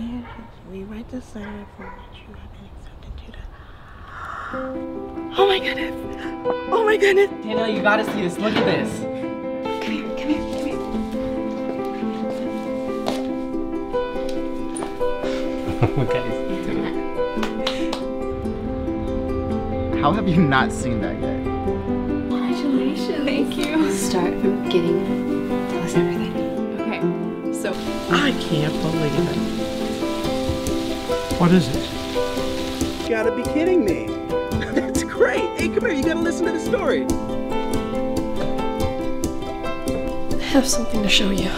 there. Rewrite the sign format you have been accepted to the. Oh my goodness! Oh my goodness! Danielle, you gotta see this. Look at this. Come here, come here, come here. okay. How have you not seen that yet? Congratulations. Thank you. Start from beginning. Tell us everything. Okay, so I can't believe it. What is it? You gotta be kidding me. That's great. Hey, come here. You gotta listen to the story. I have something to show you.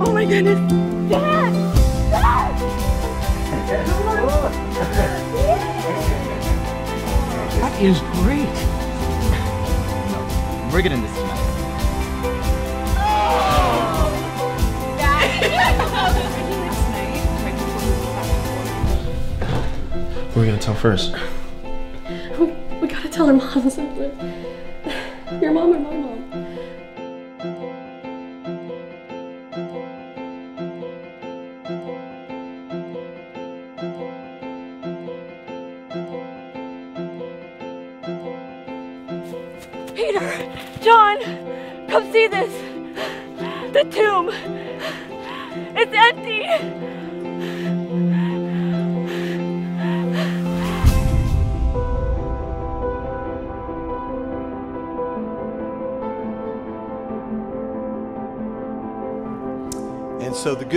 Oh my goodness! We're getting this tonight. We're gonna tell first. We, we gotta tell our moms. Something. Your mom or my mom.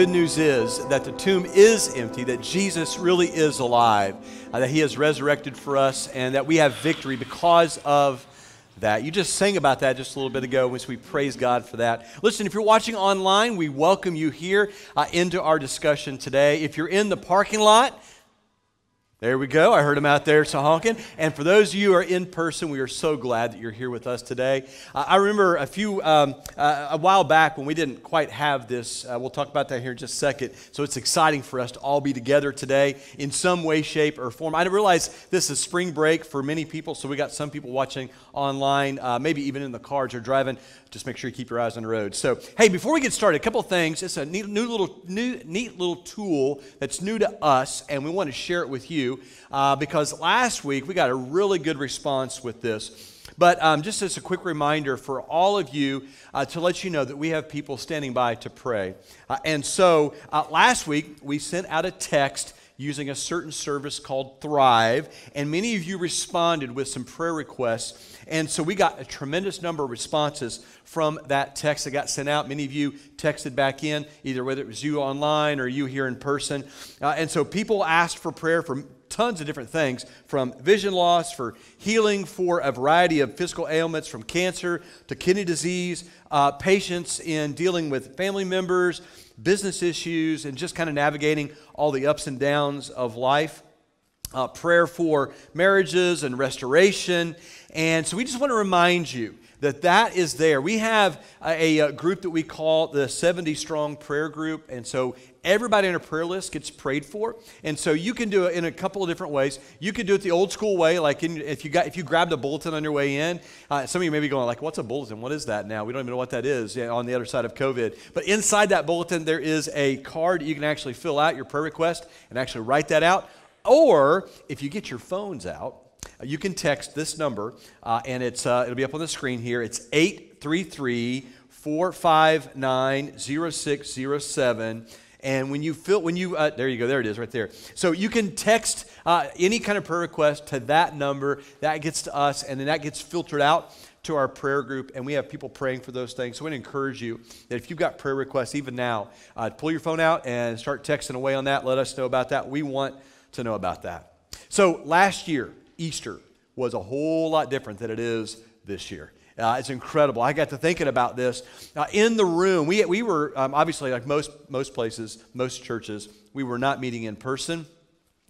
Good news is that the tomb is empty, that Jesus really is alive, uh, that he has resurrected for us, and that we have victory because of that. You just sang about that just a little bit ago, which we praise God for that. Listen, if you're watching online, we welcome you here uh, into our discussion today. If you're in the parking lot, there we go. I heard him out there so honking. And for those of you who are in person, we are so glad that you're here with us today. Uh, I remember a few, um, uh, a while back when we didn't quite have this. Uh, we'll talk about that here in just a second. So it's exciting for us to all be together today in some way, shape, or form. I realize this is spring break for many people. So we got some people watching online, uh, maybe even in the cars or driving. Just make sure you keep your eyes on the road. So, hey, before we get started, a couple things. It's a neat, new little, new, neat little tool that's new to us, and we want to share it with you uh, because last week we got a really good response with this. But um, just as a quick reminder for all of you uh, to let you know that we have people standing by to pray. Uh, and so uh, last week we sent out a text using a certain service called Thrive, and many of you responded with some prayer requests. And so we got a tremendous number of responses from that text that got sent out. Many of you texted back in, either whether it was you online or you here in person. Uh, and so people asked for prayer for tons of different things from vision loss, for healing, for a variety of physical ailments, from cancer to kidney disease, uh, patience in dealing with family members, business issues, and just kind of navigating all the ups and downs of life. Uh, prayer for marriages and restoration. And so we just want to remind you that that is there. We have a, a, group that we call the 70 Strong Prayer Group. And so everybody on our prayer list gets prayed for. And so you can do it in a couple of different ways. You can do it the old school way, like in, if, you got, if you grabbed a bulletin on your way in. Uh, some of you may be going like, what's a bulletin? What is that now? We don't even know what that is on the other side of COVID. But inside that bulletin, there is a card you can actually fill out your prayer request and actually write that out. Or if you get your phones out, you can text this number, uh, and it's, uh, it'll be up on the screen here. It's 833 459 0607. And when you fill, when you, uh, there you go, there it is right there. So you can text uh, any kind of prayer request to that number. That gets to us, and then that gets filtered out to our prayer group, and we have people praying for those things. So I want to encourage you that if you've got prayer requests, even now, uh, pull your phone out and start texting away on that. Let us know about that. We want to know about that. So last year, Easter was a whole lot different than it is this year. Uh, it's incredible. I got to thinking about this. Uh, in the room, we, we were um, obviously, like most, most places, most churches, we were not meeting in person.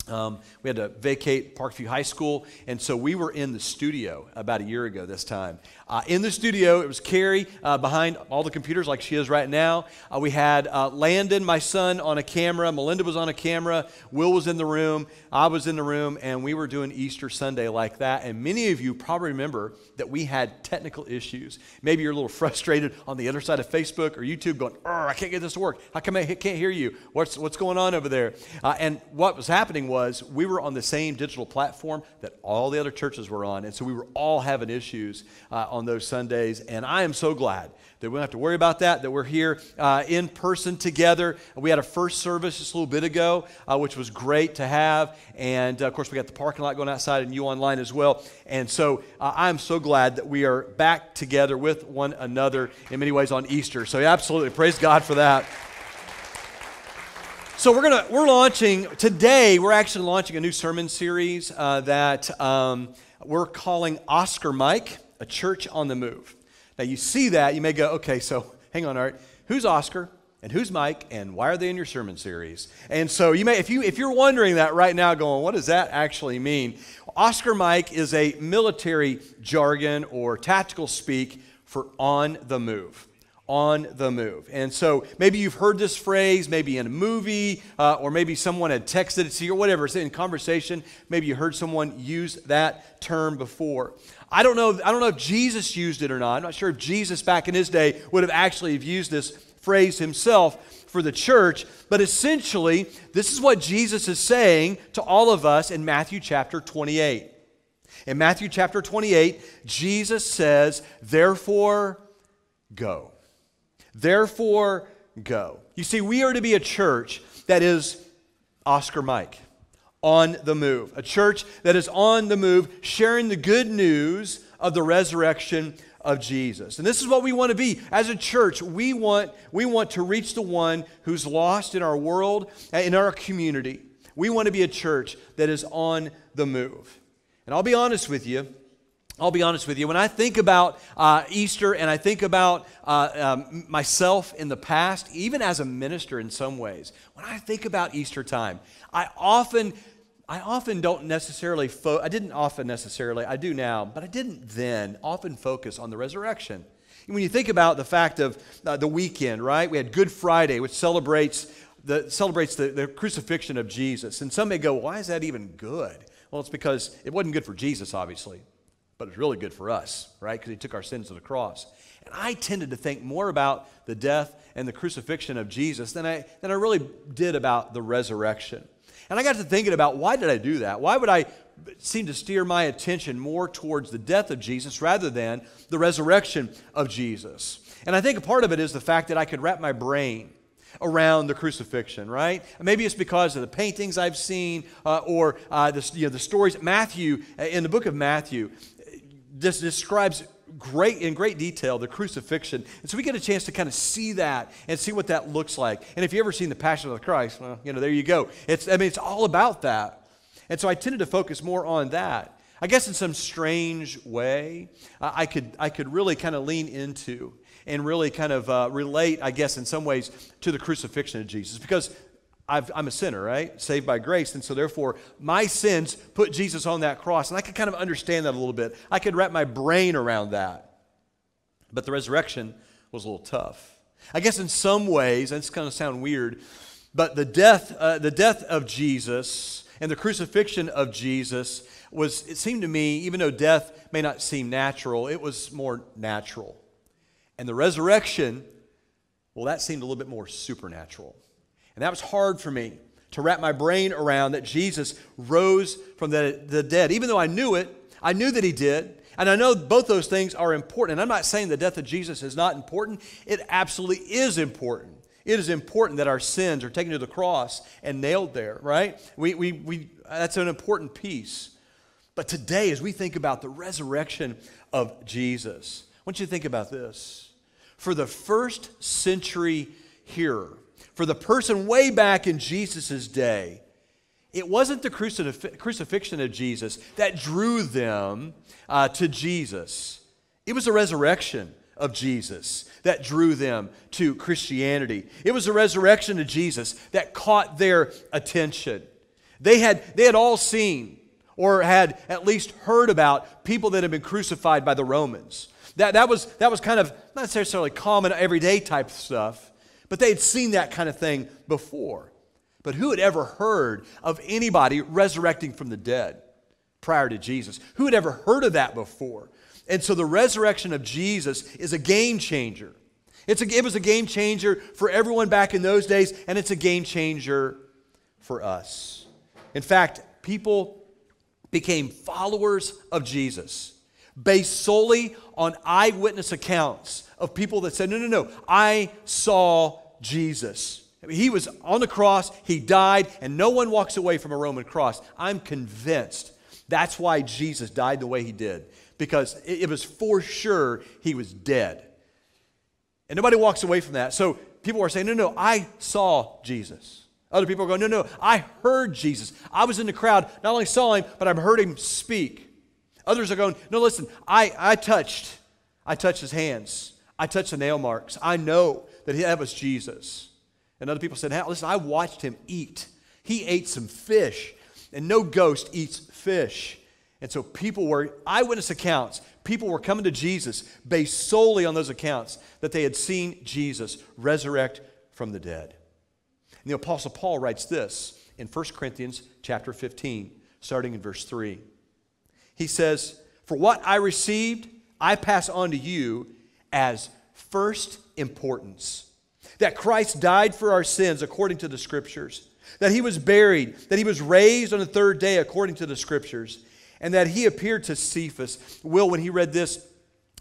Um, we had to vacate Parkview High School, and so we were in the studio about a year ago this time. Uh, in the studio, it was Carrie uh, behind all the computers, like she is right now. Uh, we had uh, Landon, my son, on a camera. Melinda was on a camera. Will was in the room. I was in the room, and we were doing Easter Sunday like that. And many of you probably remember that we had technical issues. Maybe you're a little frustrated on the other side of Facebook or YouTube, going, "I can't get this to work. How come I can't hear you? What's what's going on over there?" Uh, and what was happening was we were on the same digital platform that all the other churches were on, and so we were all having issues uh, on those Sundays. And I am so glad that we don't have to worry about that, that we're here uh, in person together. We had a first service just a little bit ago, uh, which was great to have. And uh, of course, we got the parking lot going outside and you online as well. And so uh, I'm so glad that we are back together with one another in many ways on Easter. So, absolutely, praise God for that. So we're gonna we're launching today. We're actually launching a new sermon series uh, that um, we're calling Oscar Mike, a church on the move. Now you see that you may go, okay, so hang on, Art, who's Oscar and who's Mike and why are they in your sermon series? And so you may, if you if you're wondering that right now, going, what does that actually mean? Oscar Mike is a military jargon or tactical speak for on the move on the move. And so maybe you've heard this phrase, maybe in a movie, uh, or maybe someone had texted it to you, or whatever. It's in conversation. Maybe you heard someone use that term before. I don't know. I don't know if Jesus used it or not. I'm not sure if Jesus back in his day would have actually used this phrase himself for the church. But essentially, this is what Jesus is saying to all of us in Matthew chapter 28. In Matthew chapter 28, Jesus says, Therefore, go. Therefore, go. You see, we are to be a church that is Oscar Mike, on the move. A church that is on the move, sharing the good news of the resurrection of Jesus. And this is what we want to be. As a church, we want, we want to reach the one who's lost in our world, in our community. We want to be a church that is on the move. And I'll be honest with you, I'll be honest with you. When I think about uh, Easter and I think about uh, um, myself in the past, even as a minister in some ways, when I think about Easter time, I often, I often don't necessarily, fo- I didn't often necessarily, I do now, but I didn't then often focus on the resurrection. When you think about the fact of uh, the weekend, right? We had Good Friday, which celebrates the, celebrates the, the crucifixion of Jesus. And some may go, why is that even good? Well, it's because it wasn't good for Jesus, obviously but it's really good for us, right? Because he took our sins to the cross. And I tended to think more about the death and the crucifixion of Jesus than I, than I really did about the resurrection. And I got to thinking about why did I do that? Why would I seem to steer my attention more towards the death of Jesus rather than the resurrection of Jesus? And I think a part of it is the fact that I could wrap my brain around the crucifixion, right? Maybe it's because of the paintings I've seen uh, or uh, the, you know, the stories. Matthew, in the book of Matthew, describes great in great detail the crucifixion. And so we get a chance to kind of see that and see what that looks like. And if you ever seen the passion of the christ well you know there you go. It's i mean it's all about that. And so i tended to focus more on that. I guess in some strange way uh, i could i could really kind of lean into and really kind of uh, relate i guess in some ways to the crucifixion of jesus. Because i am a sinner, right? Saved by grace. And so, therefore, my sins put Jesus on that cross. And I could kind of understand that a little bit. I could wrap my brain around that. But the resurrection was a little tough. I guess in some ways, and it's going to sound weird, but the death, uh, the death of Jesus and the crucifixion of Jesus was, it seemed to me, even though death may not seem natural, it was more natural. And the resurrection, well, that seemed a little bit more supernatural. And that was hard for me to wrap my brain around that Jesus rose from the, the dead. Even though I knew it, I knew that he did. And I know both those things are important. And I'm not saying the death of Jesus is not important, it absolutely is important. It is important that our sins are taken to the cross and nailed there, right? We, we, we, that's an important piece. But today, as we think about the resurrection of Jesus, I want you to think about this. For the first century hearer, for the person way back in Jesus' day, it wasn't the crucif- crucifixion of Jesus that drew them uh, to Jesus. It was the resurrection of Jesus that drew them to Christianity. It was the resurrection of Jesus that caught their attention. They had, they had all seen or had at least heard about people that had been crucified by the Romans. That, that, was, that was kind of not necessarily common, everyday type stuff, but they had seen that kind of thing before. But who had ever heard of anybody resurrecting from the dead prior to Jesus? Who had ever heard of that before? And so the resurrection of Jesus is a game changer. It's a, it was a game changer for everyone back in those days, and it's a game changer for us. In fact, people became followers of Jesus based solely on eyewitness accounts of people that said, No, no, no, I saw Jesus. He was on the cross, he died, and no one walks away from a Roman cross. I'm convinced that's why Jesus died the way he did, because it was for sure he was dead. And nobody walks away from that. So people are saying, No, no, I saw Jesus. Other people are going, No, no, I heard Jesus. I was in the crowd, not only saw him, but I've heard him speak. Others are going, No, listen, I, I touched. I touched his hands. I touched the nail marks. I know that that was Jesus. And other people said, hey, listen, I watched him eat. He ate some fish, and no ghost eats fish. And so people were, eyewitness accounts, people were coming to Jesus based solely on those accounts that they had seen Jesus resurrect from the dead. And the Apostle Paul writes this in 1 Corinthians chapter 15, starting in verse 3. He says, For what I received, I pass on to you as first importance that Christ died for our sins according to the Scriptures, that he was buried, that he was raised on the third day according to the Scriptures, and that he appeared to Cephas. Will, when he read this,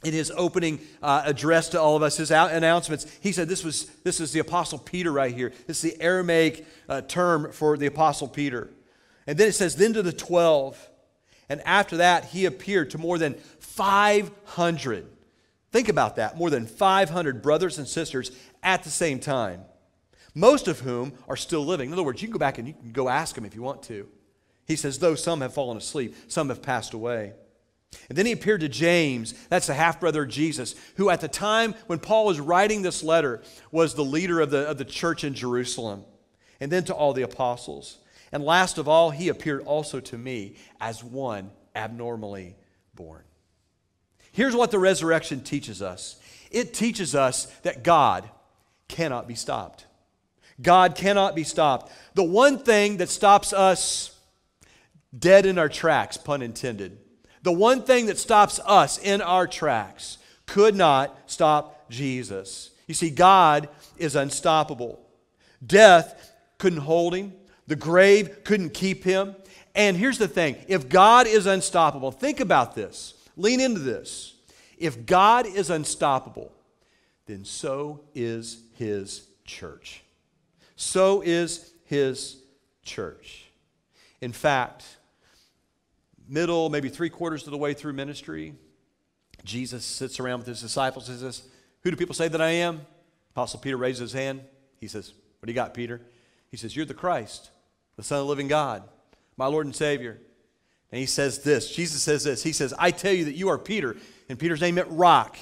in his opening uh, address to all of us, his announcements, he said this was this is the Apostle Peter right here. This is the Aramaic uh, term for the Apostle Peter. And then it says, then to the 12. And after that, he appeared to more than 500. Think about that more than 500 brothers and sisters at the same time, most of whom are still living. In other words, you can go back and you can go ask them if you want to. He says, though some have fallen asleep, some have passed away. And then he appeared to James, that's the half brother of Jesus, who at the time when Paul was writing this letter was the leader of the, of the church in Jerusalem, and then to all the apostles. And last of all, he appeared also to me as one abnormally born. Here's what the resurrection teaches us it teaches us that God cannot be stopped. God cannot be stopped. The one thing that stops us dead in our tracks, pun intended, the one thing that stops us in our tracks could not stop Jesus. You see, God is unstoppable. Death couldn't hold him, the grave couldn't keep him. And here's the thing if God is unstoppable, think about this, lean into this. If God is unstoppable, then so is his church. So is his church. In fact, middle, maybe three quarters of the way through ministry, Jesus sits around with his disciples and says, Who do people say that I am? Apostle Peter raises his hand. He says, What do you got, Peter? He says, You're the Christ, the Son of the living God, my Lord and Savior. And he says this Jesus says this. He says, I tell you that you are Peter. And Peter's name meant rock.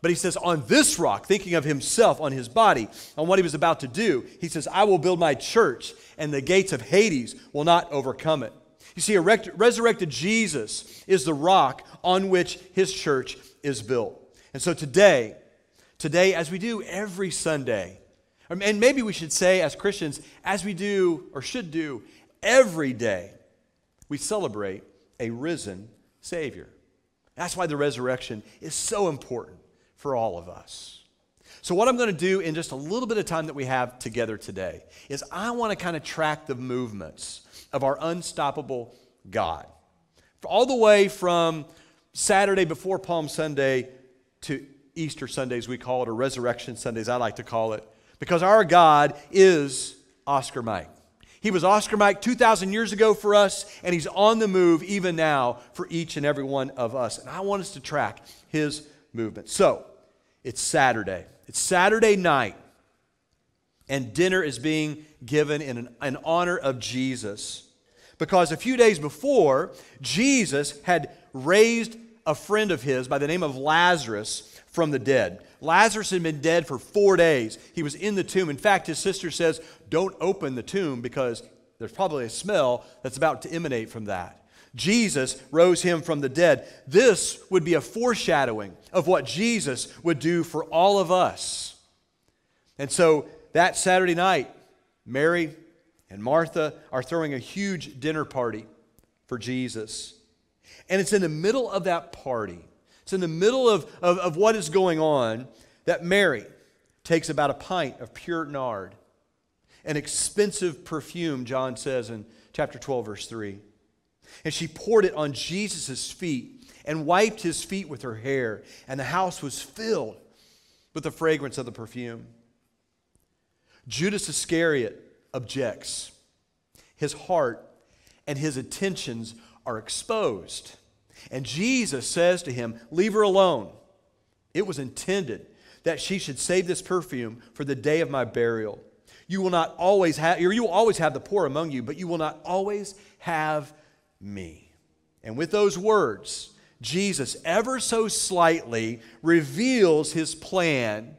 But he says, on this rock, thinking of himself, on his body, on what he was about to do, he says, I will build my church, and the gates of Hades will not overcome it. You see, a resurrected Jesus is the rock on which his church is built. And so today, today, as we do every Sunday, um, and maybe we should say as Christians, as we do or should do every day, we celebrate a risen Savior. That's why the resurrection is so important for all of us. So, what I'm going to do in just a little bit of time that we have together today is I want to kind of track the movements of our unstoppable God. All the way from Saturday before Palm Sunday to Easter Sundays, we call it, or Resurrection Sundays, I like to call it, because our God is Oscar Mike. He was Oscar Mike 2,000 years ago for us, and he's on the move even now for each and every one of us. And I want us to track his movement. So, it's Saturday. It's Saturday night, and dinner is being given in, an, in honor of Jesus. Because a few days before, Jesus had raised a friend of his by the name of Lazarus from the dead. Lazarus had been dead for four days. He was in the tomb. In fact, his sister says, Don't open the tomb because There's probably a smell that's about to emanate from that. Jesus rose him from the dead. This would be a foreshadowing of what Jesus would do for all of us. And so that Saturday night, Mary and Martha are throwing a huge dinner party for Jesus. And it's in the middle of that party, it's in the middle of, of, of what is going on, that Mary takes about a pint of pure nard, an expensive perfume, John says in chapter 12, verse 3. And she poured it on Jesus' feet and wiped his feet with her hair, and the house was filled with the fragrance of the perfume. Judas Iscariot objects. His heart and his attentions are exposed. And Jesus says to him, Leave her alone. It was intended that she should save this perfume for the day of my burial. You will not always have, or you will always have the poor among you, but you will not always have me. And with those words, Jesus ever so slightly reveals his plan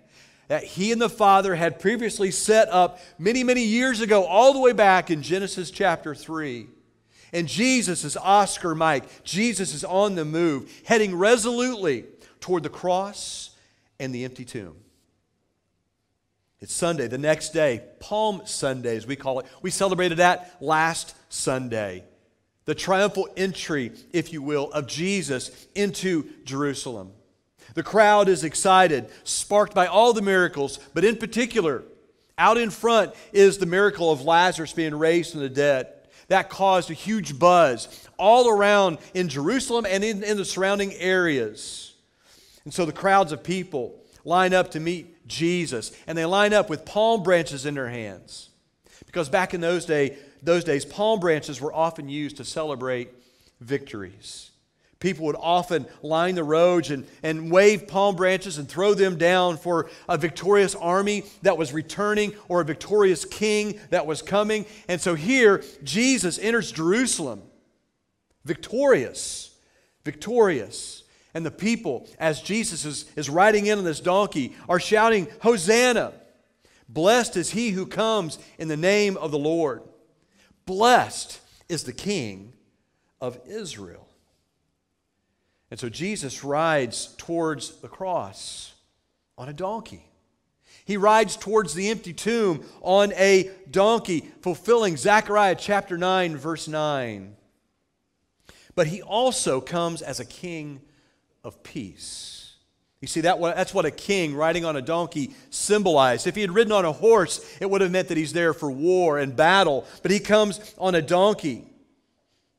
that he and the Father had previously set up many, many years ago, all the way back in Genesis chapter 3. And Jesus is Oscar Mike. Jesus is on the move, heading resolutely toward the cross and the empty tomb. It's Sunday, the next day, Palm Sunday, as we call it. We celebrated that last Sunday the triumphal entry, if you will, of Jesus into Jerusalem. The crowd is excited, sparked by all the miracles, but in particular, out in front is the miracle of Lazarus being raised from the dead. That caused a huge buzz all around in Jerusalem and in, in the surrounding areas. And so the crowds of people line up to meet Jesus, and they line up with palm branches in their hands. Because back in those days, those days, palm branches were often used to celebrate victories. People would often line the roads and, and wave palm branches and throw them down for a victorious army that was returning or a victorious king that was coming. And so here, Jesus enters Jerusalem victorious, victorious. And the people, as Jesus is, is riding in on this donkey, are shouting, Hosanna! Blessed is he who comes in the name of the Lord. Blessed is the King of Israel. And so Jesus rides towards the cross on a donkey. He rides towards the empty tomb on a donkey, fulfilling Zechariah chapter 9, verse 9. But he also comes as a king of peace. You see, that, that's what a king riding on a donkey symbolized. If he had ridden on a horse, it would have meant that he's there for war and battle. But he comes on a donkey.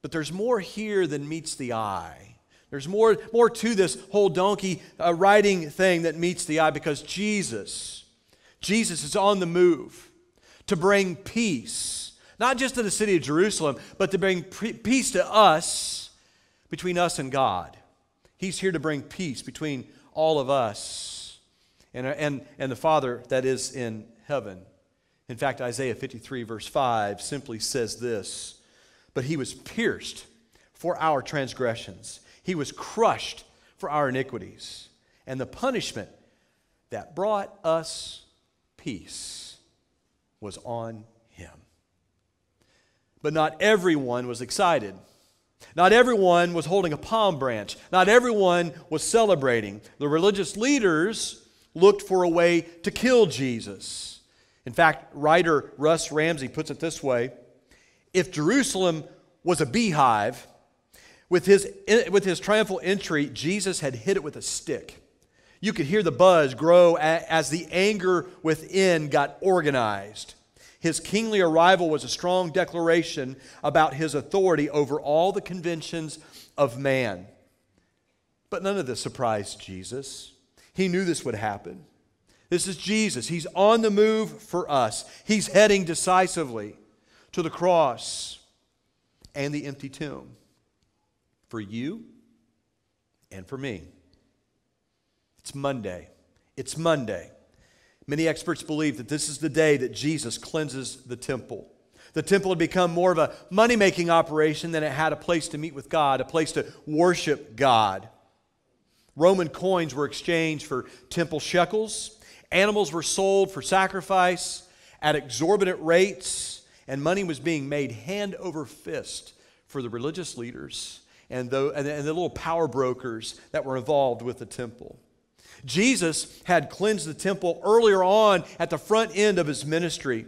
But there's more here than meets the eye. There's more, more to this whole donkey uh, riding thing that meets the eye because Jesus, Jesus is on the move to bring peace, not just to the city of Jerusalem, but to bring peace to us, between us and God. He's here to bring peace between all of us and, and, and the Father that is in heaven. In fact, Isaiah 53, verse 5, simply says this But he was pierced for our transgressions, he was crushed for our iniquities, and the punishment that brought us peace was on him. But not everyone was excited. Not everyone was holding a palm branch. Not everyone was celebrating. The religious leaders looked for a way to kill Jesus. In fact, writer Russ Ramsey puts it this way If Jerusalem was a beehive, with his, with his triumphal entry, Jesus had hit it with a stick. You could hear the buzz grow as the anger within got organized. His kingly arrival was a strong declaration about his authority over all the conventions of man. But none of this surprised Jesus. He knew this would happen. This is Jesus. He's on the move for us, he's heading decisively to the cross and the empty tomb for you and for me. It's Monday. It's Monday. Many experts believe that this is the day that Jesus cleanses the temple. The temple had become more of a money making operation than it had a place to meet with God, a place to worship God. Roman coins were exchanged for temple shekels, animals were sold for sacrifice at exorbitant rates, and money was being made hand over fist for the religious leaders and the, and the, and the little power brokers that were involved with the temple. Jesus had cleansed the temple earlier on at the front end of his ministry,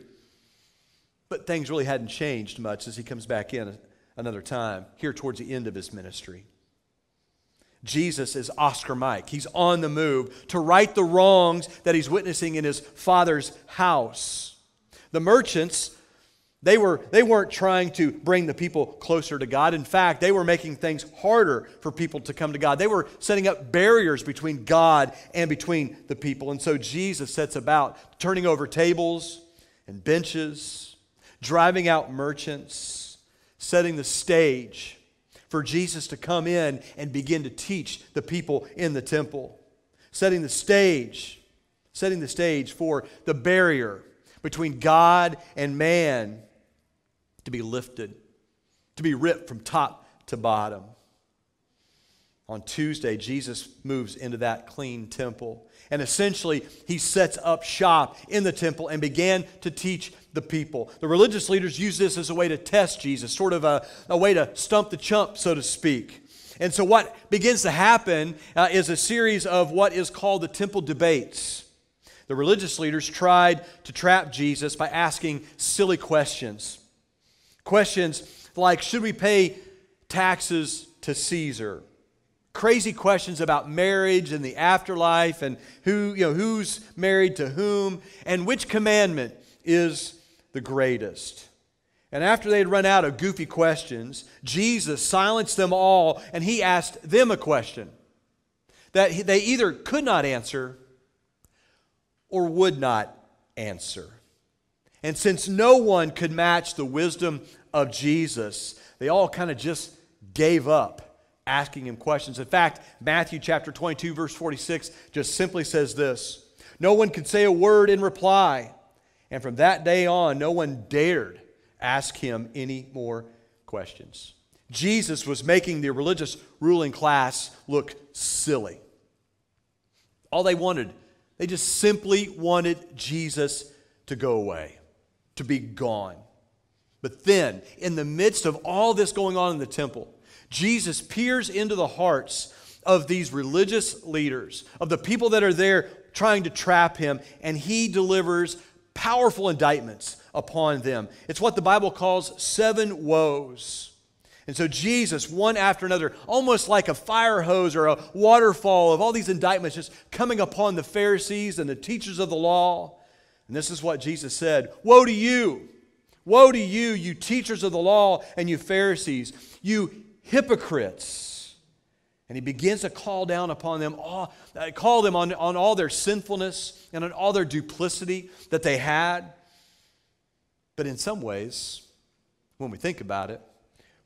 but things really hadn't changed much as he comes back in another time, here towards the end of his ministry. Jesus is Oscar Mike. He's on the move to right the wrongs that he's witnessing in his father's house. The merchants, they, were, they weren't trying to bring the people closer to God. In fact, they were making things harder for people to come to God. They were setting up barriers between God and between the people. And so Jesus sets about turning over tables and benches, driving out merchants, setting the stage for Jesus to come in and begin to teach the people in the temple, setting the stage, setting the stage for the barrier between God and man to be lifted, to be ripped from top to bottom. On Tuesday, Jesus moves into that clean temple. And essentially, he sets up shop in the temple and began to teach the people. The religious leaders use this as a way to test Jesus, sort of a, a way to stump the chump, so to speak. And so, what begins to happen uh, is a series of what is called the temple debates. The religious leaders tried to trap Jesus by asking silly questions. Questions like Should we pay taxes to Caesar? crazy questions about marriage and the afterlife and who, you know, who's married to whom and which commandment is the greatest. And after they had run out of goofy questions, Jesus silenced them all and he asked them a question that they either could not answer or would not answer. And since no one could match the wisdom of Jesus, they all kind of just gave up asking him questions. In fact, Matthew chapter 22, verse 46 just simply says this No one could say a word in reply. And from that day on, no one dared ask him any more questions. Jesus was making the religious ruling class look silly. All they wanted, they just simply wanted Jesus to go away, to be gone. But then, in the midst of all this going on in the temple, Jesus peers into the hearts of these religious leaders, of the people that are there trying to trap him, and he delivers powerful indictments upon them. It's what the Bible calls seven woes. And so Jesus, one after another, almost like a fire hose or a waterfall of all these indictments just coming upon the Pharisees and the teachers of the law. And this is what Jesus said Woe to you! Woe to you, you teachers of the law and you Pharisees, you hypocrites. And he begins to call down upon them, all, uh, call them on, on all their sinfulness and on all their duplicity that they had. But in some ways, when we think about it,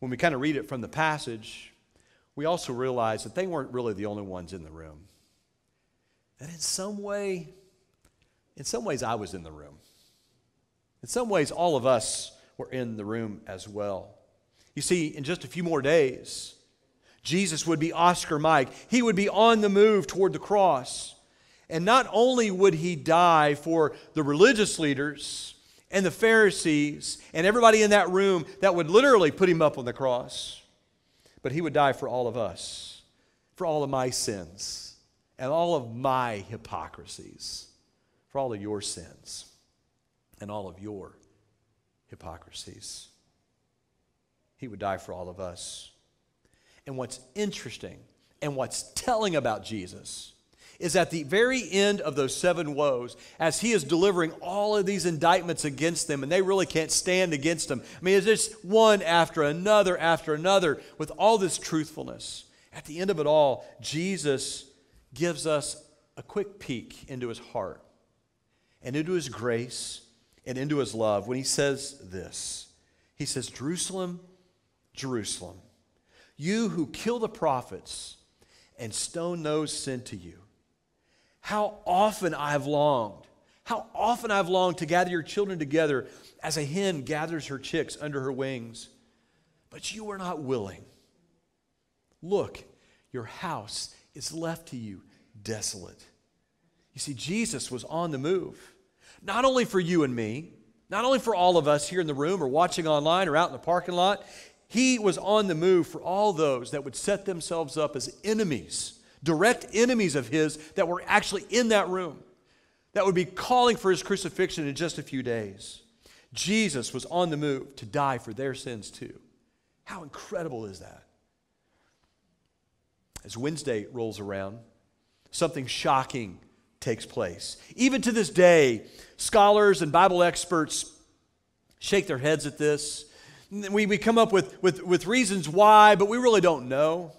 when we kind of read it from the passage, we also realize that they weren't really the only ones in the room. That in some way, in some ways, I was in the room. In some ways, all of us were in the room as well. You see, in just a few more days, Jesus would be Oscar Mike. He would be on the move toward the cross. And not only would he die for the religious leaders and the Pharisees and everybody in that room that would literally put him up on the cross, but he would die for all of us, for all of my sins and all of my hypocrisies, for all of your sins and all of your hypocrisies. He would die for all of us. And what's interesting and what's telling about Jesus is at the very end of those seven woes, as he is delivering all of these indictments against them, and they really can't stand against them. I mean, it's just one after another after another with all this truthfulness. At the end of it all, Jesus gives us a quick peek into his heart and into his grace and into his love when he says this He says, Jerusalem, Jerusalem, you who kill the prophets and stone those sent to you. How often I have longed, how often I've longed to gather your children together as a hen gathers her chicks under her wings, but you were not willing. Look, your house is left to you desolate. You see, Jesus was on the move, not only for you and me, Not only for all of us here in the room or watching online or out in the parking lot, he was on the move for all those that would set themselves up as enemies, direct enemies of his that were actually in that room, that would be calling for his crucifixion in just a few days. Jesus was on the move to die for their sins too. How incredible is that? As Wednesday rolls around, something shocking takes place. Even to this day, scholars and Bible experts shake their heads at this. We, we come up with, with, with reasons why, but we really don't know.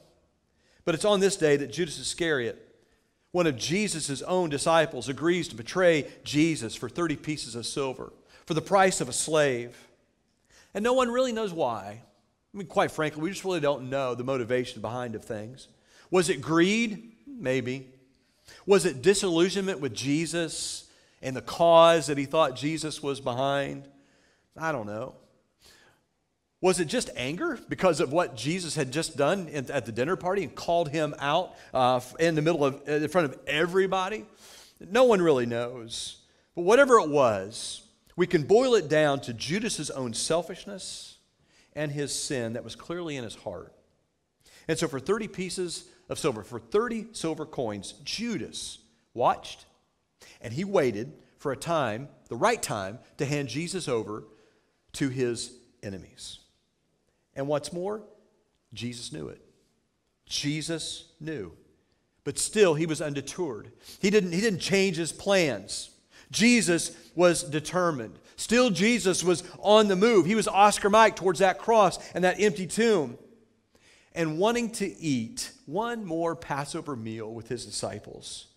But it's on this day that Judas Iscariot, one of Jesus' own disciples, agrees to betray Jesus for 30 pieces of silver, for the price of a slave. And no one really knows why. I mean, quite frankly, we just really don't know the motivation behind of things. Was it greed? Maybe. Was it disillusionment with Jesus and the cause that he thought Jesus was behind? I don't know. Was it just anger because of what Jesus had just done at the dinner party and called him out uh, in the middle of, in front of everybody? No one really knows. But whatever it was, we can boil it down to Judas's own selfishness and his sin that was clearly in his heart. And so, for 30 pieces of silver, for 30 silver coins, Judas watched and he waited for a time, the right time, to hand Jesus over to his enemies. And what's more, Jesus knew it. Jesus knew. But still, he was undeterred. He didn't, he didn't change his plans. Jesus was determined. Still, Jesus was on the move. He was Oscar Mike towards that cross and that empty tomb and wanting to eat one more Passover meal with his disciples,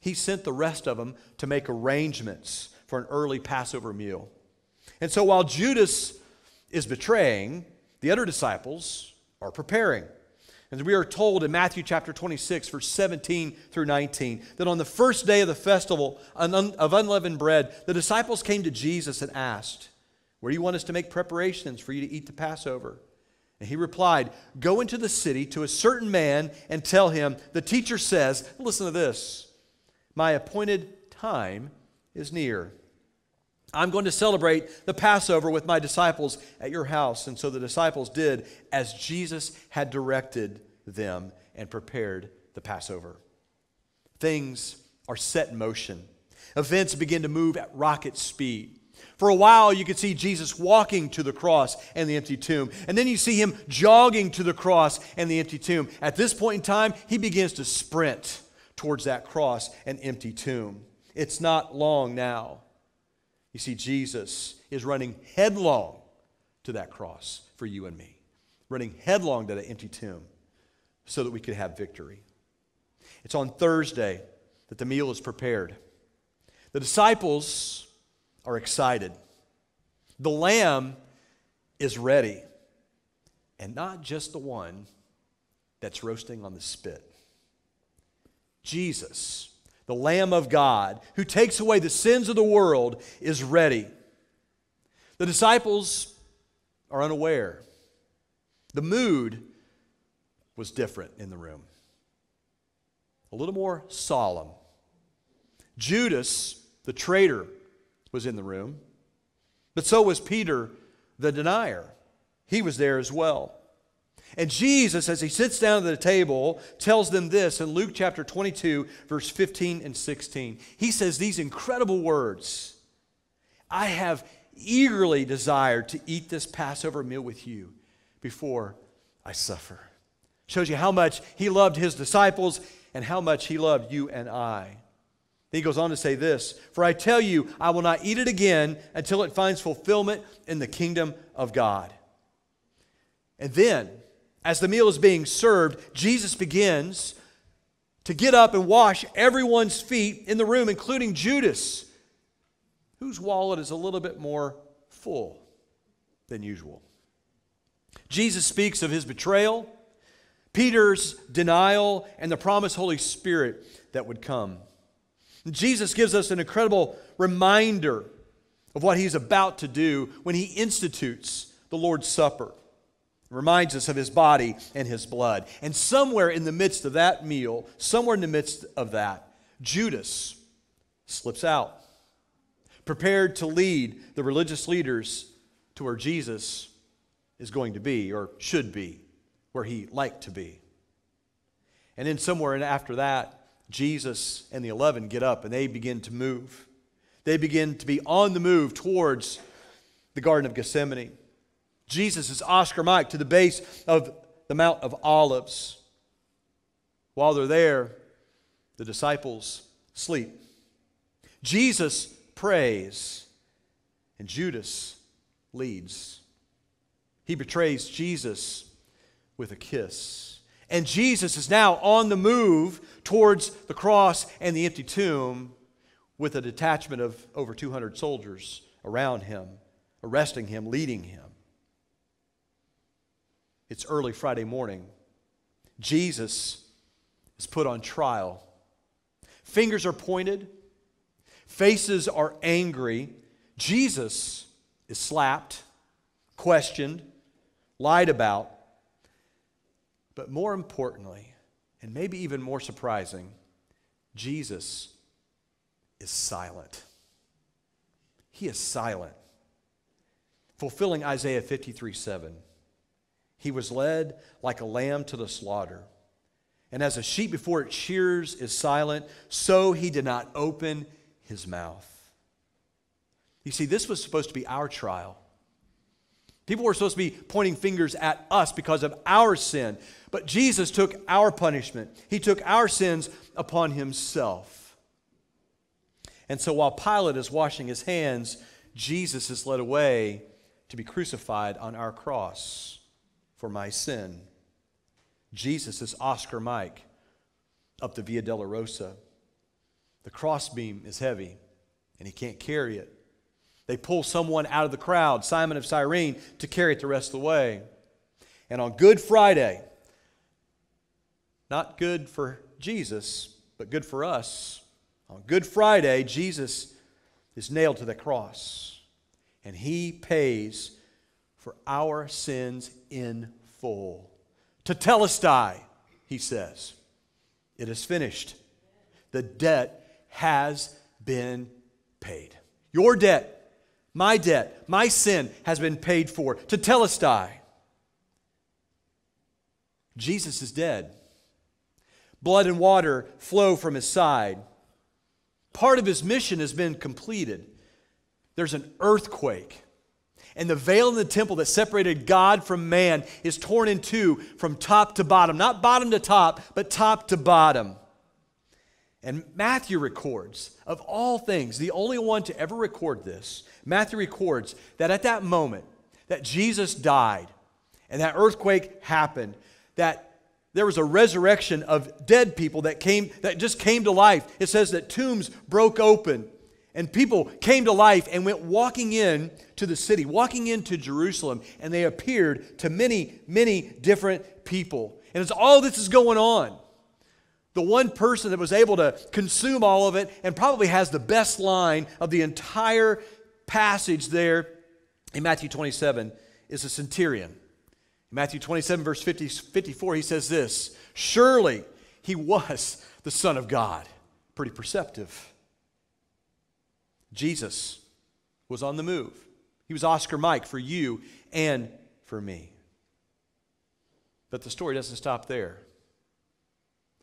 he sent the rest of them to make arrangements for an early Passover meal. And so while Judas is betraying, the other disciples are preparing. And we are told in Matthew chapter 26, verse 17 through 19, that on the first day of the festival of unleavened bread, the disciples came to Jesus and asked, Where do you want us to make preparations for you to eat the Passover? And he replied, Go into the city to a certain man and tell him, The teacher says, Listen to this, my appointed time is near. I'm going to celebrate the Passover with my disciples at your house. And so the disciples did as Jesus had directed them and prepared the Passover. Things are set in motion. Events begin to move at rocket speed. For a while, you could see Jesus walking to the cross and the empty tomb. And then you see him jogging to the cross and the empty tomb. At this point in time, he begins to sprint towards that cross and empty tomb. It's not long now. You see, Jesus is running headlong to that cross for you and me, running headlong to that empty tomb so that we could have victory. It's on Thursday that the meal is prepared. The disciples are excited. The lamb is ready, and not just the one that's roasting on the spit. Jesus, the Lamb of God, who takes away the sins of the world, is ready. The disciples are unaware. The mood was different in the room, a little more solemn. Judas, the traitor, was in the room, but so was Peter the denier. He was there as well. And Jesus, as he sits down at the table, tells them this in Luke chapter 22, verse 15 and 16. He says these incredible words I have eagerly desired to eat this Passover meal with you before I suffer. Shows you how much he loved his disciples and how much he loved you and I. He goes on to say this For I tell you, I will not eat it again until it finds fulfillment in the kingdom of God. And then, as the meal is being served, Jesus begins to get up and wash everyone's feet in the room, including Judas, whose wallet is a little bit more full than usual. Jesus speaks of his betrayal, Peter's denial, and the promised Holy Spirit that would come. Jesus gives us an incredible reminder of what he's about to do when he institutes the Lord's Supper. It reminds us of his body and his blood. And somewhere in the midst of that meal, somewhere in the midst of that, Judas slips out. prepared to lead the religious leaders to where Jesus is going to be or should be, where he liked to be. And then somewhere after that, Jesus and the 11 get up and they begin to move. They begin to be on the move towards the Garden of Gethsemane. Jesus is Oscar Mike to the base of the Mount of Olives. While they're there, the disciples sleep. Jesus prays, and Judas leads. He betrays Jesus with a kiss. And Jesus is now on the move towards the cross and the empty tomb with a detachment of over 200 soldiers around him, arresting him, leading him. It's early Friday morning. Jesus is put on trial. Fingers are pointed, faces are angry. Jesus is slapped, questioned, lied about. But more importantly, and maybe even more surprising, Jesus is silent. He is silent, fulfilling Isaiah 53 7. He was led like a lamb to the slaughter. And as a sheep before its shears is silent, so he did not open his mouth. You see, this was supposed to be our trial. People were supposed to be pointing fingers at us because of our sin. But Jesus took our punishment, He took our sins upon Himself. And so while Pilate is washing his hands, Jesus is led away to be crucified on our cross for my sin. Jesus is Oscar Mike up the Via Dolorosa. The crossbeam is heavy, and he can't carry it. They pull someone out of the crowd, Simon of Cyrene, to carry it the rest of the way. And on Good Friday, not good for Jesus, but good for us, on Good Friday, Jesus is nailed to the cross, and he pays for our sins in full. Tetelestai, he says, it is finished. The debt has been paid. Your debt, my debt, my sin has been paid for. Tetelestai. Jesus is dead. Blood and water flow from his side. Part of his mission has been completed. There's an earthquake and the veil in the temple that separated God from man is torn in two from top to bottom. Not bottom to top, but top to bottom. And Matthew records, of all things, the only one to ever record this, Matthew records that at that moment that Jesus died and that earthquake happened, that there was a resurrection of dead people that came that just came to life. It says that tombs broke open and people came to life and went walking in to the city, walking into Jerusalem, and they appeared to many, many different people. And as all this is going on, the one person that was able to consume all of it and probably has the best line of the entire passage there in Matthew 27 is a centurion. In Matthew 27, verse 50, 54, he says this Surely he was the Son of God. Pretty perceptive. Jesus was on the move. He was Oscar Mike for you and for me. But the story doesn't stop there.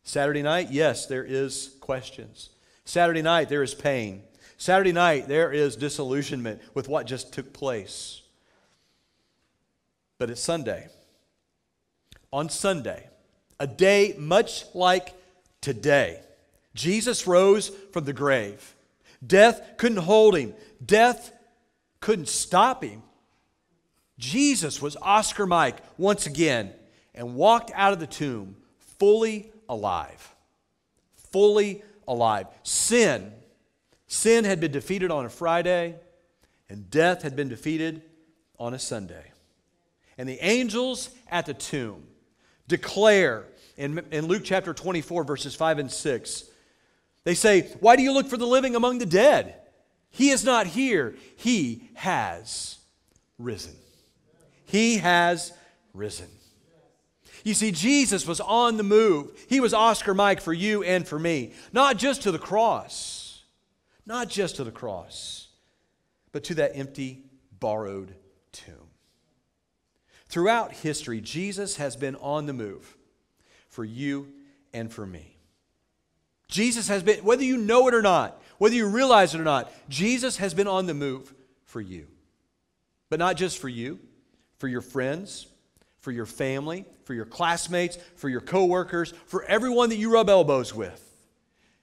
Saturday night, yes, there is questions. Saturday night, there is pain. Saturday night, there is disillusionment with what just took place. But it's Sunday. On Sunday, a day much like today, Jesus rose from the grave. Death couldn't hold him, death couldn't stop him. Jesus was Oscar Mike once again and walked out of the tomb fully alive. Fully alive. Sin, sin had been defeated on a Friday, and death had been defeated on a Sunday. And the angels at the tomb declare in, in Luke chapter 24, verses 5 and 6 they say, Why do you look for the living among the dead? He is not here, he has risen. He has risen. You see, Jesus was on the move. He was Oscar Mike for you and for me, not just to the cross, not just to the cross, but to that empty, borrowed tomb. Throughout history, Jesus has been on the move for you and for me. Jesus has been, whether you know it or not, whether you realize it or not, Jesus has been on the move for you. But not just for you, for your friends, for your family, for your classmates, for your coworkers, for everyone that you rub elbows with.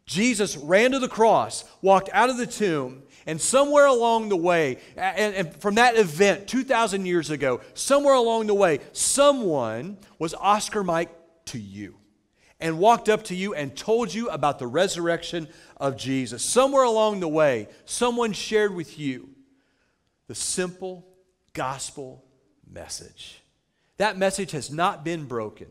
Jesus ran to the cross, walked out of the tomb, and somewhere along the way, and, and, from that event 2,000 years ago, somewhere along the way, someone was Oscar Mike to you and walked up to you and told you about the resurrection of Jesus. Somewhere along the way, someone shared with you the simple gospel message. That message has not been broken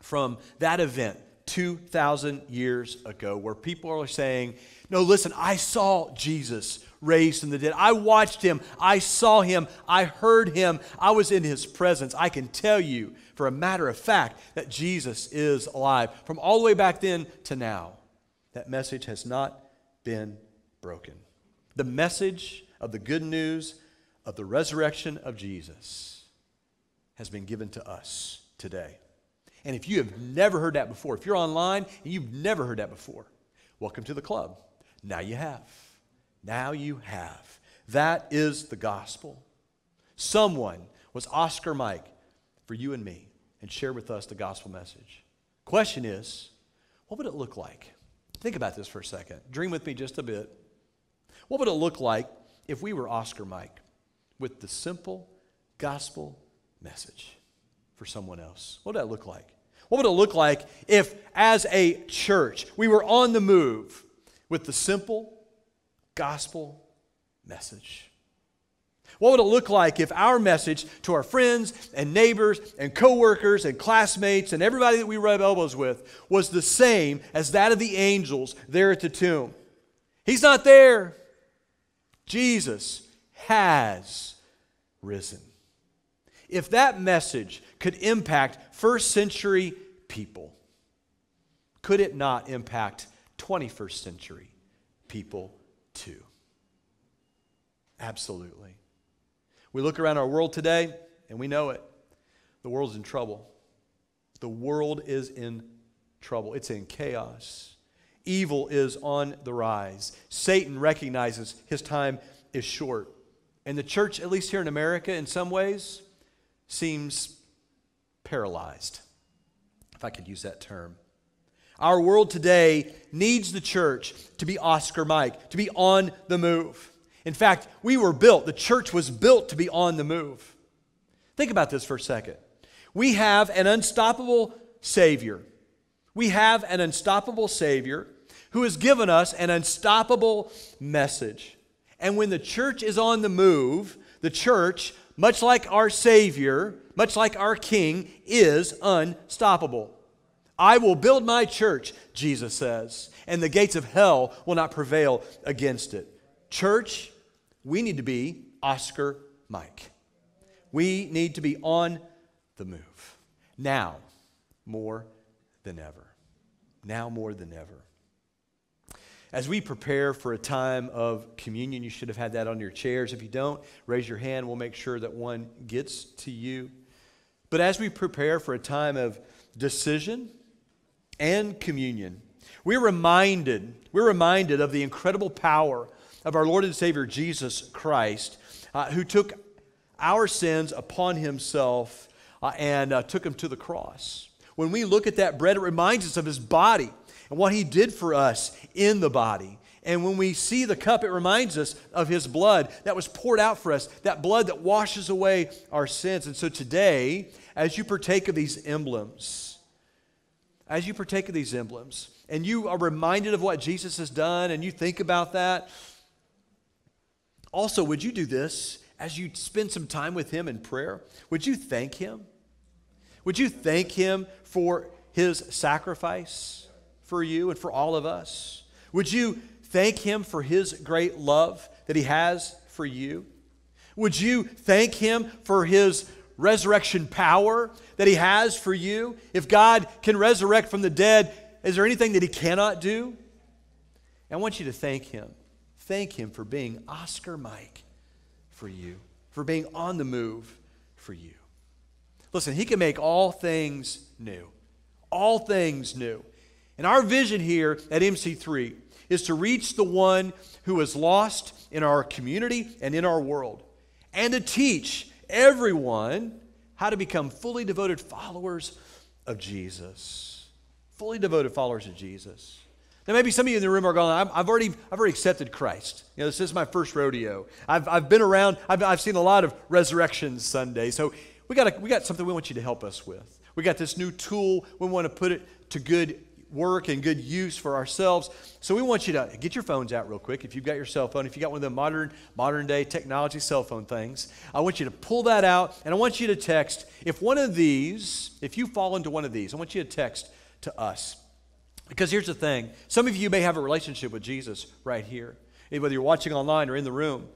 from that event 2,000 years ago, where people are saying, No, listen, I saw Jesus raised from the dead. I watched him. I saw him. I heard him. I was in his presence. I can tell you, for a matter of fact, that Jesus is alive. From all the way back then to now, that message has not been broken. The message of the good news of the resurrection of Jesus has been given to us today. And if you have never heard that before, if you're online and you've never heard that before, welcome to the club. Now you have. Now you have. That is the gospel. Someone was Oscar Mike for you and me and shared with us the gospel message. Question is, what would it look like? Think about this for a second. Dream with me just a bit. What would it look like if we were Oscar Mike with the simple gospel message for someone else? What would that look like? What would it look like if, as a church, we were on the move with the simple gospel message? What would it look like if our message to our friends and neighbors and coworkers and classmates and everybody that we rub elbows with was the same as that of the angels there at the tomb? He's not there. Jesus has risen. If that message could impact first century people, could it not impact 21st century people too? Absolutely. We look around our world today and we know it. The world's in trouble. The world is in trouble, it's in chaos. Evil is on the rise. Satan recognizes his time is short. And the church, at least here in America, in some ways, seems paralyzed, if I could use that term. Our world today needs the church to be Oscar Mike, to be on the move. In fact, we were built, the church was built to be on the move. Think about this for a second. We have an unstoppable Savior. We have an unstoppable Savior who has given us an unstoppable message. And when the church is on the move, the church much like our Savior, much like our King, is unstoppable. I will build my church, Jesus says, and the gates of hell will not prevail against it. Church, we need to be Oscar Mike. We need to be on the move. Now, more than ever. Now, more than ever. As we prepare for a time of communion, you should have had that on your chairs. If you don't, raise your hand. We'll make sure that one gets to you. But as we prepare for a time of decision and communion, we're reminded, we're reminded of the incredible power of our Lord and Savior Jesus Christ, uh, who took our sins upon himself uh, and uh, took them to the cross. When we look at that bread, it reminds us of his body and what he did for us in the body. And when we see the cup, it reminds us of his blood that was poured out for us, that blood that washes away our sins. And so today, as you partake of these emblems, as you partake of these emblems, and you are reminded of what Jesus has done, and you think about that, also, would you do this as you spend some time with him in prayer? Would you thank him? Would you thank him for his sacrifice? For you and for all of us? Would you thank Him for His great love that He has for you? Would you thank Him for His resurrection power that He has for you? If God can resurrect from the dead, is there anything that He cannot do? I want you to thank Him. Thank Him for being Oscar Mike for you, for being on the move for you. Listen, He can make all things new. All things new. And our vision here at MC3 is to reach the one who is lost in our community and in our world, and to teach everyone how to become fully devoted followers of Jesus. Fully devoted followers of Jesus. Now, maybe some of you in the room are going, I've already, I've already accepted Christ. You know, this is my first rodeo. I've, I've been around, I've, I've seen a lot of Resurrection Sunday. So we got, a, we got something we want you to help us with. We got this new tool. We want to put it to good work and good use for ourselves. So we want you to get your phones out real quick. If you've got your cell phone, if you've got one of the modern modern day technology cell phone things, I want you to pull that out and I want you to text. If one of these, if you fall into one of these, I want you to text to us. Because here's the thing: some of you may have a relationship with Jesus right here, whether you're watching online or in the room.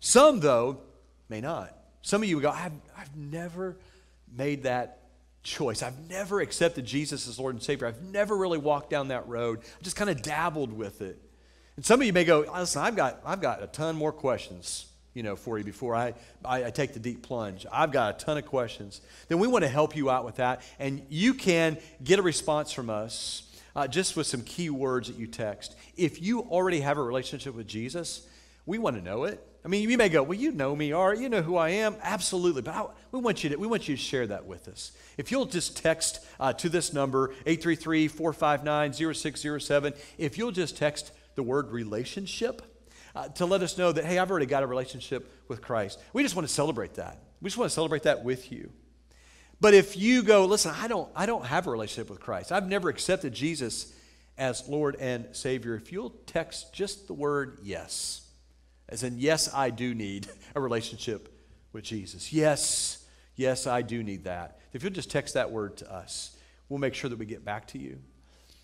Some, though, may not. Some of you go, I've, I've never made that choice. I've never accepted Jesus as Lord and Savior. I've never really walked down that road. I just kind of dabbled with it. And some of you may go, listen, I've got, I've got a ton more questions, you know, for you before I, I, I take the deep plunge. I've got a ton of questions. Then we want to help you out with that. And you can get a response from us uh, just with some key words that you text. If you already have a relationship with Jesus, we want to know it. I mean, you may go, well, you know me, or you know who I am. Absolutely. But I, we, want you to, we want you to share that with us. If you'll just text uh, to this number, 833 459 0607, if you'll just text the word relationship uh, to let us know that, hey, I've already got a relationship with Christ. We just want to celebrate that. We just want to celebrate that with you. But if you go, listen, I don't, I don't have a relationship with Christ, I've never accepted Jesus as Lord and Savior, if you'll text just the word yes, as in, yes, I do need a relationship with Jesus. Yes, yes, I do need that. If you'll just text that word to us, we'll make sure that we get back to you.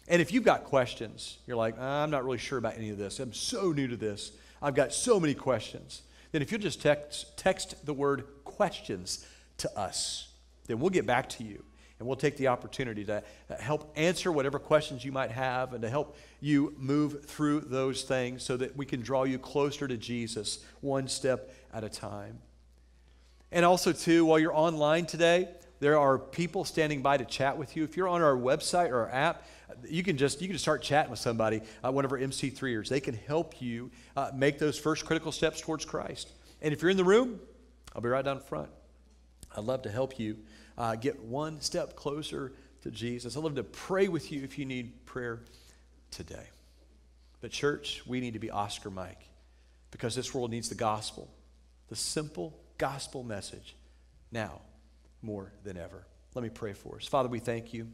And if you've got questions, you're like, I'm not really sure about any of this. I'm so new to this. I've got so many questions. Then if you'll just text, text the word questions to us, then we'll get back to you and we'll take the opportunity to help answer whatever questions you might have and to help you move through those things so that we can draw you closer to Jesus one step at a time. And also, too, while you're online today, there are people standing by to chat with you. If you're on our website or our app, you can just you can just start chatting with somebody, uh, one of our MC3ers. They can help you uh, make those first critical steps towards Christ. And if you're in the room, I'll be right down front. I'd love to help you uh, get one step closer to Jesus. I'd love to pray with you if you need prayer today. But, church, we need to be Oscar Mike because this world needs the gospel, the simple gospel message now more than ever. Let me pray for us. Father, we thank you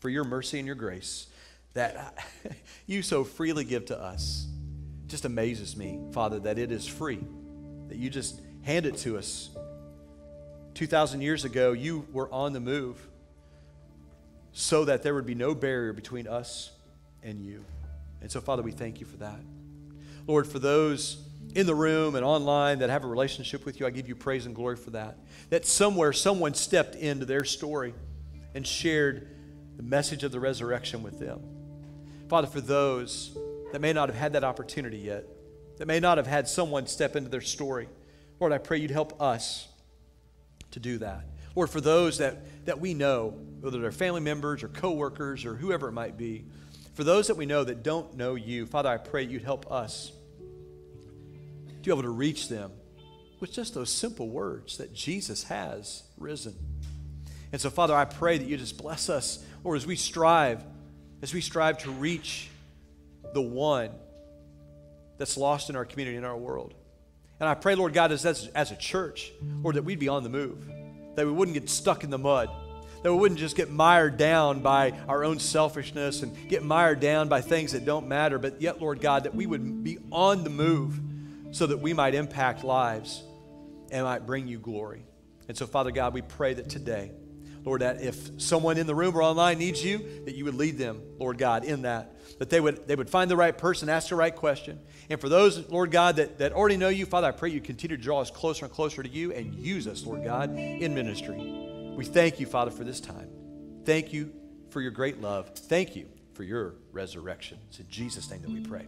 for your mercy and your grace that you so freely give to us. Just amazes me, Father, that it is free, that you just hand it to us 2,000 years ago, you were on the move so that there would be no barrier between us and you. And so, Father, we thank you for that. Lord, for those in the room and online that have a relationship with you, I give you praise and glory for that. That somewhere someone stepped into their story and shared the message of the resurrection with them. Father, for those that may not have had that opportunity yet, that may not have had someone step into their story, Lord, I pray you'd help us to do that. Lord, for those that, that we know, whether they're family members or coworkers or whoever it might be, for those that we know that don't know you, Father, I pray you'd help us to be able to reach them with just those simple words that Jesus has risen. And so, Father, I pray that you just bless us, Lord, as we strive, as we strive to reach the one that's lost in our community, in our world. And I pray, Lord God, as, as, as a church, Lord, that we'd be on the move, that we wouldn't get stuck in the mud, that we wouldn't just get mired down by our own selfishness and get mired down by things that don't matter, but yet, Lord God, that we would be on the move so that we might impact lives and might bring you glory. And so, Father God, we pray that today, Lord, that if someone in the room or online needs you, that you would lead them, Lord God, in that. That they would, they would find the right person, ask the right question, and for those, Lord God, that, that already know you, Father, I pray you continue to draw us closer and closer to you and use us, Lord God, in ministry. We thank you, Father, for this time. Thank you for your great love. Thank you for your resurrection. It's in Jesus' name that we pray.